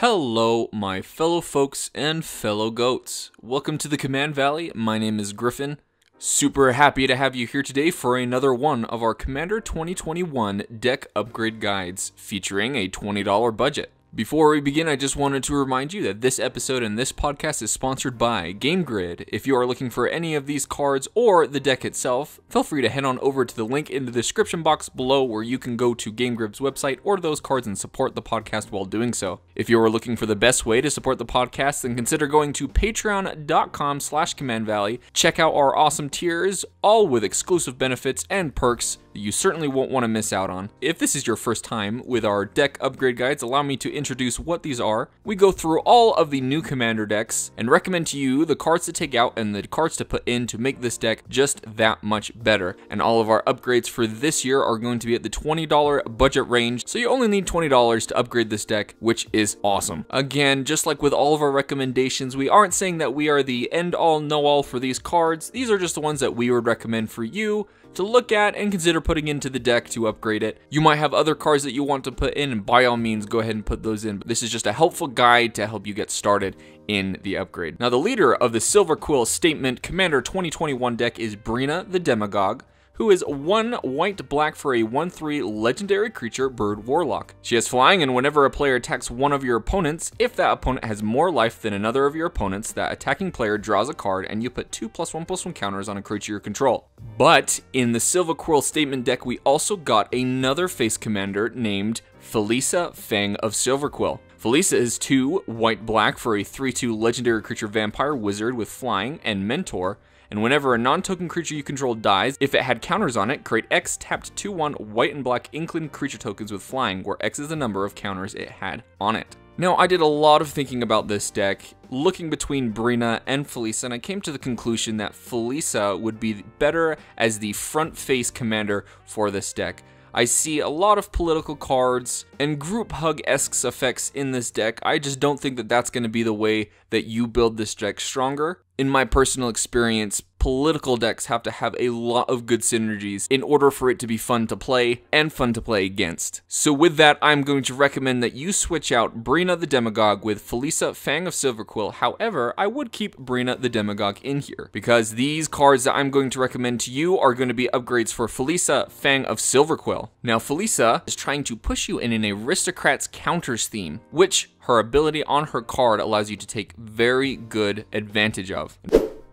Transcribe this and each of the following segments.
Hello, my fellow folks and fellow goats. Welcome to the Command Valley. My name is Griffin. Super happy to have you here today for another one of our Commander 2021 deck upgrade guides featuring a $20 budget. Before we begin, I just wanted to remind you that this episode and this podcast is sponsored by Game Grid. If you are looking for any of these cards or the deck itself, feel free to head on over to the link in the description box below where you can go to Game Grid's website, order those cards, and support the podcast while doing so. If you are looking for the best way to support the podcast, then consider going to patreon.com slash command valley. Check out our awesome tiers, all with exclusive benefits and perks that you certainly won't want to miss out on. If this is your first time with our deck upgrade guides, allow me to introduce what these are. We go through all of the new commander decks and recommend to you the cards to take out and the cards to put in to make this deck just that much better. And all of our upgrades for this year are going to be at the $20 budget range, so you only need $20 to upgrade this deck, which is awesome. Again, just like with all of our recommendations, we aren't saying that we are the end all know all for these cards. These are just the ones that we would recommend for you to look at and consider putting into the deck to upgrade it. You might have other cards that you want to put in, and by all means, go ahead and put those in. This is just a helpful guide to help you get started in the upgrade. Now, the leader of the Silverquill Statement Commander 2021 deck is Breena the Demagogue who is one white black for a 1-3 legendary creature bird warlock. She has flying and whenever a player attacks one of your opponents, if that opponent has more life than another of your opponents, that attacking player draws a card and you put 2 plus 1 plus 1 counters on a creature you control. But in the Silverquill statement deck, we also got another face commander named Felisa Fang of Silverquill. Felisa is 2 white black for a 3-2 legendary creature vampire wizard with flying and mentor, and whenever a non-token creature you control dies, if it had counters on it, create X tapped 2-1 white and black inkling creature tokens with flying, where X is the number of counters it had on it. Now, I did a lot of thinking about this deck, looking between Breena and Felisa, and I came to the conclusion that Felisa would be better as the front face commander for this deck. I see a lot of political cards and group hug-esque effects in this deck. I just don't think that that's going to be the way that you build this deck stronger. In my personal experience, political decks have to have a lot of good synergies in order for it to be fun to play and fun to play against. So with that, I'm going to recommend that you switch out Breena the Demagogue with Felisa Fang of Silverquill. However, I would keep Breena the Demagogue in here because these cards that I'm going to recommend to you are going to be upgrades for Felisa Fang of Silverquill. Now, Felisa is trying to push you in an aristocrat's counters theme, which her ability on her card allows you to take very good advantage of.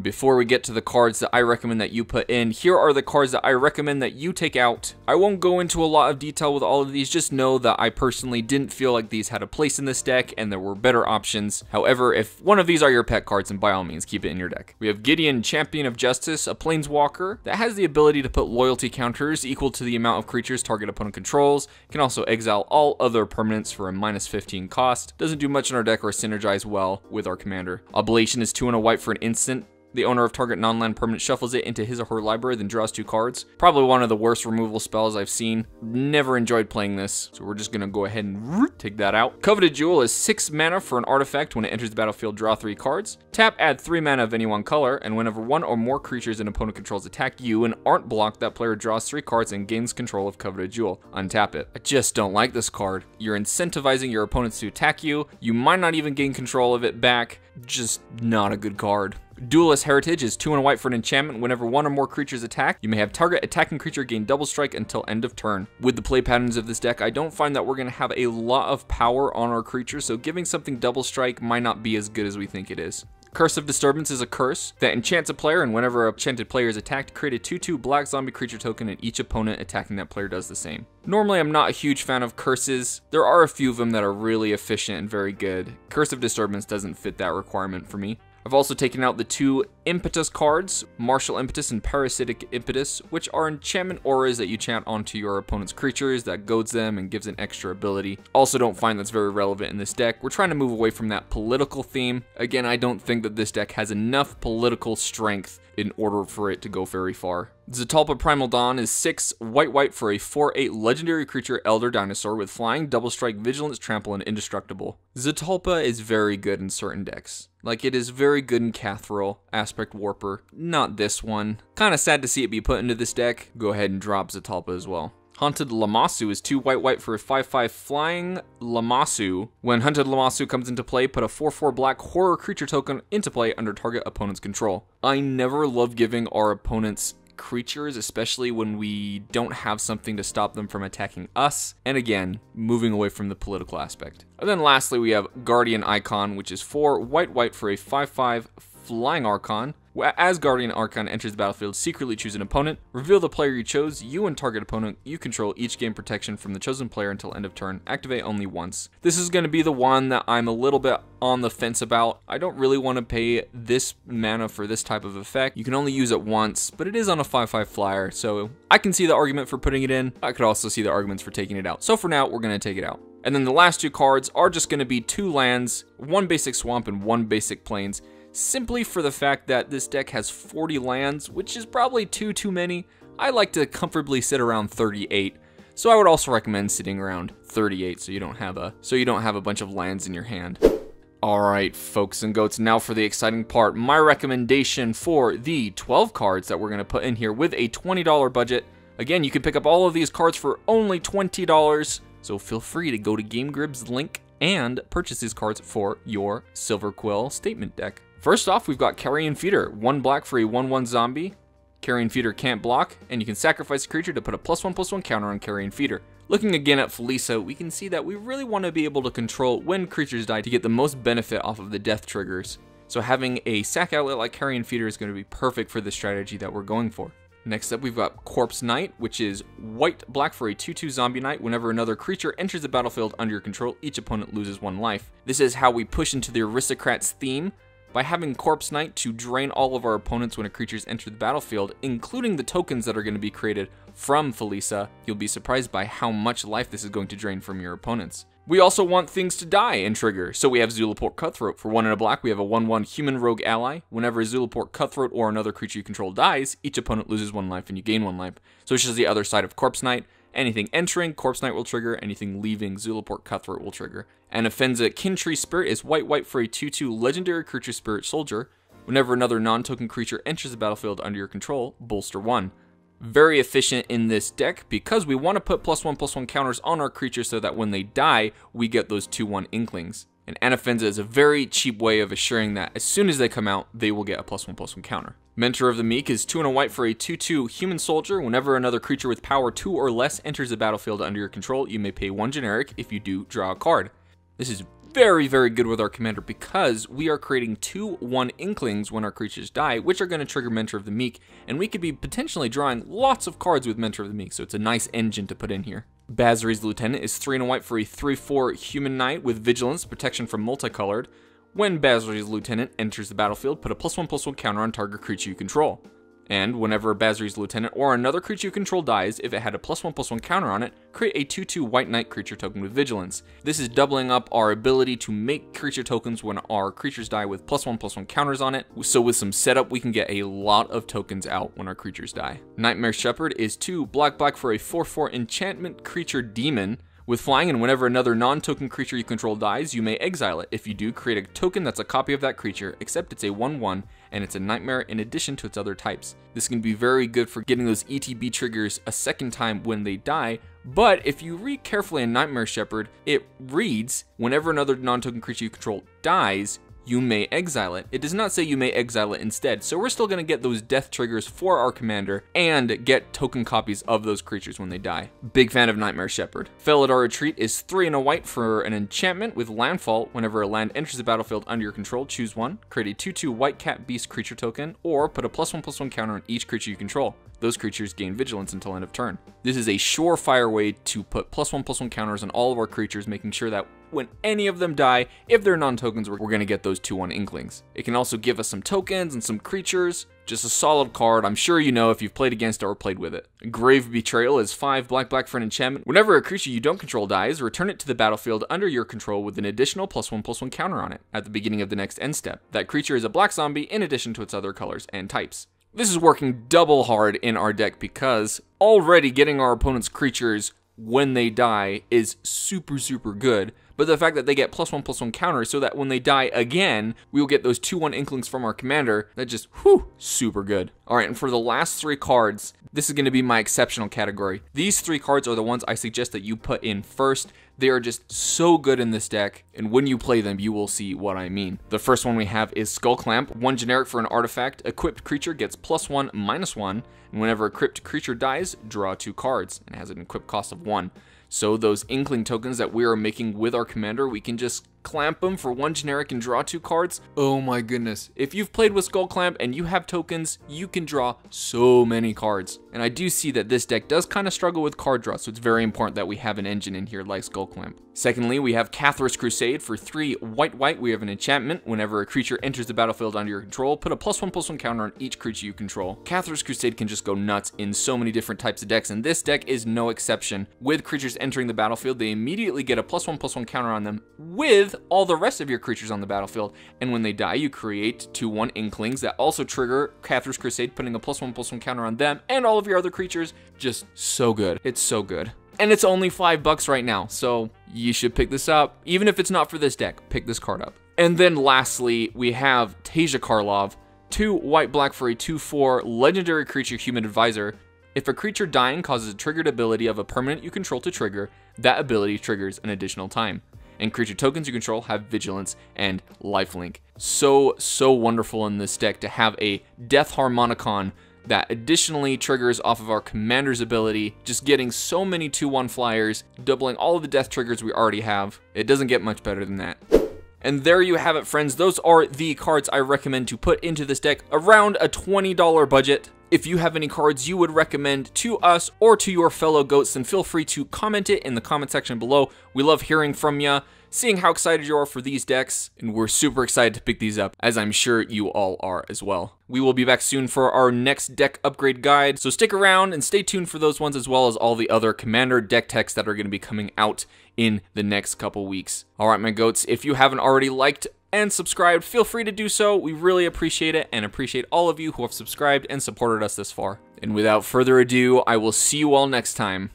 Before we get to the cards that I recommend that you put in, here are the cards that I recommend that you take out. I won't go into a lot of detail with all of these, just know that I personally didn't feel like these had a place in this deck and there were better options. However, if one of these are your pet cards, then by all means keep it in your deck. We have Gideon, Champion of Justice, a Planeswalker that has the ability to put loyalty counters equal to the amount of creatures target opponent controls, can also exile all other permanents for a minus 15 cost, doesn't do much in our deck or synergize well with our commander. Oblation is 2 and a white for an instant, the owner of target non-land permanent shuffles it into his or her library, then draws two cards. Probably one of the worst removal spells I've seen. Never enjoyed playing this, so we're just gonna go ahead and take that out. Coveted Jewel is six mana for an artifact. When it enters the battlefield, draw three cards. Tap, add three mana of any one color, and whenever one or more creatures an opponent controls attack you and aren't blocked, that player draws three cards and gains control of Coveted Jewel. Untap it. I just don't like this card. You're incentivizing your opponents to attack you. You might not even gain control of it back. Just not a good card. Duelist Heritage is 2 and white for an enchantment. Whenever one or more creatures attack, you may have target attacking creature gain double strike until end of turn. With the play patterns of this deck, I don't find that we're going to have a lot of power on our creatures, so giving something double strike might not be as good as we think it is. Curse of Disturbance is a curse that enchants a player, and whenever a enchanted player is attacked, create a 2-2 black zombie creature token, and each opponent attacking that player does the same. Normally, I'm not a huge fan of curses. There are a few of them that are really efficient and very good. Curse of Disturbance doesn't fit that requirement for me. I've also taken out the two Impetus cards, Martial Impetus and Parasitic Impetus, which are enchantment auras that you chant onto your opponent's creatures that goads them and gives an extra ability. Also don't find that's very relevant in this deck. We're trying to move away from that political theme. Again, I don't think that this deck has enough political strength in order for it to go very far. Zetalpa Primal Dawn is 6 white white for a 4-8 legendary creature Elder Dinosaur with flying, double strike, vigilance, trample, and indestructible. Zetalpa is very good in certain decks. Like it is very good in Kathril, Aspect Warper. Not this one. Kinda sad to see it be put into this deck. Go ahead and drop Zetalpa as well. Hunted Lammasu is 2 white white for a 5 5 flying Lammasu. When Hunted Lammasu comes into play, put a 4 4 black horror creature token into play under target opponent's control. I never love giving our opponents creatures, especially when we don't have something to stop them from attacking us. And again, moving away from the political aspect. And then lastly, we have Guardian Archon, which is 4 white white for a 5 5 flying Archon. As Guardian Archon enters the battlefield, secretly choose an opponent, reveal the player you chose, you and target opponent, you control each gain protection from the chosen player until end of turn, activate only once. This is going to be the one that I'm a little bit on the fence about. I don't really want to pay this mana for this type of effect. You can only use it once, but it is on a 5-5 flyer, so I can see the argument for putting it in. I could also see the arguments for taking it out. So for now, we're going to take it out. And then the last two cards are just going to be two lands, one basic swamp and one basic plains simply for the fact that this deck has 40 lands, which is probably too too many. I like to comfortably sit around 38. So I would also recommend sitting around 38 so you don't have a so you don't have a bunch of lands in your hand. Alright, folks and goats, now for the exciting part. My recommendation for the 12 cards that we're going to put in here with a $20 budget. Again, you can pick up all of these cards for only $20, so feel free to go to Game Grid's link and purchase these cards for your Silverquill statement deck. First off, we've got Carrion Feeder, one black for a 1-1 zombie. Carrion Feeder can't block, and you can sacrifice a creature to put a plus one plus one counter on Carrion Feeder. Looking again at Felisa, we can see that we really want to be able to control when creatures die to get the most benefit off of the death triggers. So having a sack outlet like Carrion Feeder is going to be perfect for the strategy that we're going for. Next up, we've got Corpse Knight, which is white black for a 2-2 zombie knight. Whenever another creature enters the battlefield under your control, each opponent loses one life. This is how we push into the Aristocrats theme by having Corpse Knight to drain all of our opponents when a creature's entered the battlefield, including the tokens that are going to be created from Felisa, you'll be surprised by how much life this is going to drain from your opponents. We also want things to die and trigger, so we have Zulaport Cutthroat. For 1 in a black, we have a 1-1 human rogue ally. Whenever a Zulaport Cutthroat or another creature you control dies, each opponent loses 1 life and you gain 1 life. So it's just the other side of Corpse Knight. Anything entering, Corpse Knight will trigger. Anything leaving, Zulaport Cutthroat will trigger. Anafenza Kin-Tree Spirit is white white for a 2-2 legendary creature spirit soldier. Whenever another non-token creature enters the battlefield under your control, bolster 1. Very efficient in this deck because we want to put plus 1 plus 1 counters on our creatures so that when they die, we get those 2-1 Inklings. And Anafenza is a very cheap way of assuring that as soon as they come out, they will get a plus 1 plus 1 counter. Mentor of the Meek is 2 and a white for a 2-2 human soldier. Whenever another creature with power 2 or less enters the battlefield under your control, you may pay 1 generic if you do draw a card. This is very, very good with our commander because we are creating two 1 Inklings when our creatures die, which are going to trigger Mentor of the Meek, and we could be potentially drawing lots of cards with Mentor of the Meek, so it's a nice engine to put in here. Basri's Lieutenant is 3 and white for a 3-4 human knight with vigilance, protection from multicolored. When Basri's lieutenant enters the battlefield, put a plus one plus one counter on target creature you control. And whenever a Basri's lieutenant or another creature you control dies, if it had a plus one plus one counter on it, create a 2 2 white knight creature token with vigilance. This is doubling up our ability to make creature tokens when our creatures die with plus one plus one counters on it. So with some setup, we can get a lot of tokens out when our creatures die. Nightmare Shepherd is 2 black black for a 4 4 enchantment creature demon. With flying, and whenever another non-token creature you control dies, you may exile it. If you do, create a token that's a copy of that creature, except it's a 1-1, and it's a nightmare in addition to its other types. This can be very good for getting those ETB triggers a second time when they die, but if you read carefully in Nightmare Shepherd, it reads, whenever another non-token creature you control dies, you may exile it. It does not say you may exile it instead, so we're still to get those death triggers for our commander and get token copies of those creatures when they die. Big fan of Nightmare Shepherd. Felidar Retreat is 3 and a white for an enchantment with landfall. Whenever a land enters the battlefield under your control, choose one, create a 2-2 white cat beast creature token, or put a plus 1 plus 1 counter on each creature you control. Those creatures gain vigilance until end of turn. This is a surefire way to put plus 1 plus 1 counters on all of our creatures, making sure that when any of them die, if they're non-tokens, we're, going to get those 2-1 Inklings. It can also give us some tokens and some creatures. Just a solid card, I'm sure you know if you've played against it or played with it. Grave Betrayal is 5 black black for an enchantment. Whenever a creature you don't control dies, return it to the battlefield under your control with an additional plus 1 plus 1 counter on it at the beginning of the next end step. That creature is a black zombie in addition to its other colors and types. This is working double hard in our deck because already getting our opponent's creatures when they die is super, super good. But the fact that they get plus one plus one counter so that when they die again, we will get those 2 1 inklings from our commander. That just, whew, super good. Alright, and for the last three cards, this is going to be my exceptional category. These three cards are the ones I suggest that you put in first. They are just so good in this deck, and when you play them, you will see what I mean. The first one we have is Skullclamp. One generic for an artifact. Equipped creature gets plus one, minus one, and whenever a equipped creature dies, draw two cards, and has an equipped cost of one. So those Inkling tokens that we are making with our commander, we can just clamp them for one generic and draw two cards. Oh my goodness. If you've played with Skullclamp and you have tokens, you can draw so many cards. And I do see that this deck does kind of struggle with card draw, so it's very important that we have an engine in here like Skullclamp. Secondly, we have Cathars' Crusade for three white white. We have an enchantment. Whenever a creature enters the battlefield under your control, put a plus one plus one counter on each creature you control. Cathars' Crusade can just go nuts in so many different types of decks, and this deck is no exception. With creatures entering the battlefield, they immediately get a plus one plus one counter on them with all the rest of your creatures on the battlefield. And when they die, you create two one Inklings that also trigger Cathars' Crusade, putting a plus one plus one counter on them and all of your other creatures. Just so good. It's so good and it's only five bucks right now. So you should pick this up. Even if it's not for this deck, pick this card up. And then lastly, we have Teysa Karlov, two white black for a 2-4 legendary creature human advisor. If a creature dying causes a triggered ability of a permanent you control to trigger, that ability triggers an additional time. And creature tokens you control have vigilance and lifelink. So, so wonderful in this deck to have a Death Harmonicon that additionally triggers off of our commander's ability, just getting so many 2-1 flyers, doubling all of the death triggers we already have. It doesn't get much better than that. And there you have it, friends. Those are the cards I recommend to put into this deck around a $20 budget. If you have any cards you would recommend to us or to your fellow goats, then feel free to comment it in the comment section below. We love hearing from you seeing how excited you are for these decks, and we're super excited to pick these up, as I'm sure you all are as well. We will be back soon for our next deck upgrade guide, so stick around and stay tuned for those ones as well as all the other Commander deck techs that are going to be coming out in the next couple weeks. Alright my goats, if you haven't already liked and subscribed, feel free to do so. We really appreciate it and appreciate all of you who have subscribed and supported us this far. And without further ado, I will see you all next time.